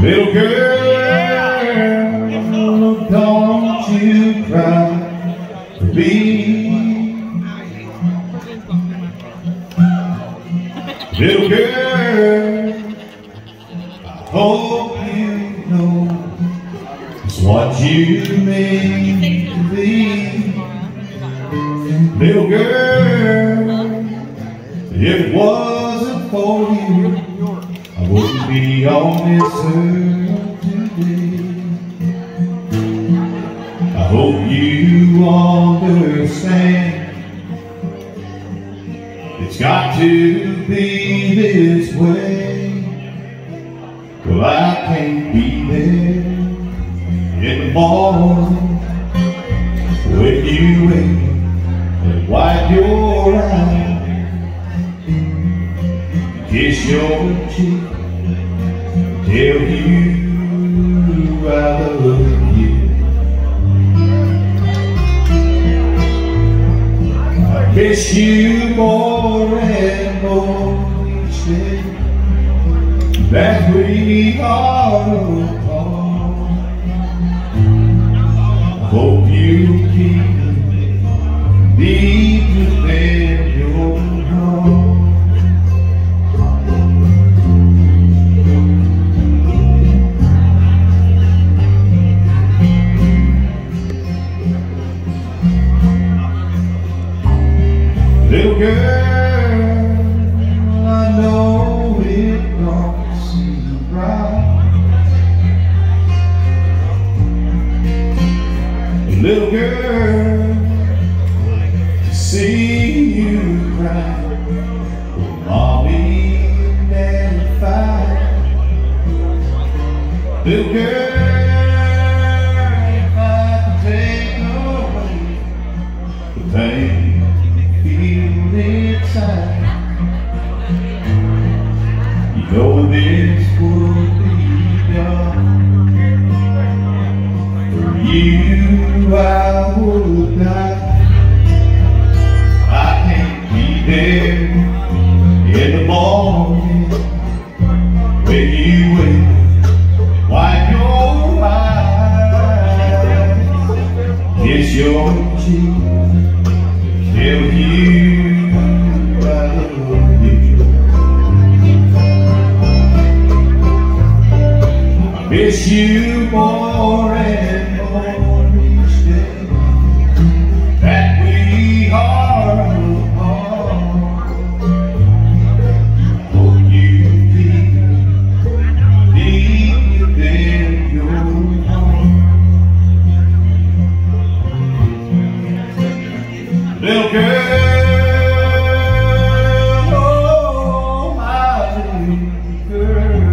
Little girl, don't you cry for. Little girl, I hope you know it's what you mean to be. Little girl, if it wasn't for you, wouldn't be on this earth today. I hope you understand. It's got to be this way. Well, I can't be there in the morning when you wake and wipe your eyes, kiss your cheek, tell you I love you. I miss you more and more that we are apart. Hope you keep me Little girl, I know it don't seem right. Little girl, to see you cry mommy. Little girl, Know this would be done for you. I would die. I can't be there in the morning when you. Wipe your eyes, kiss your cheek. Tell you I love you. miss you more and more each day that we are apart. Hope you be deep within your heart. Little girl. Oh my girl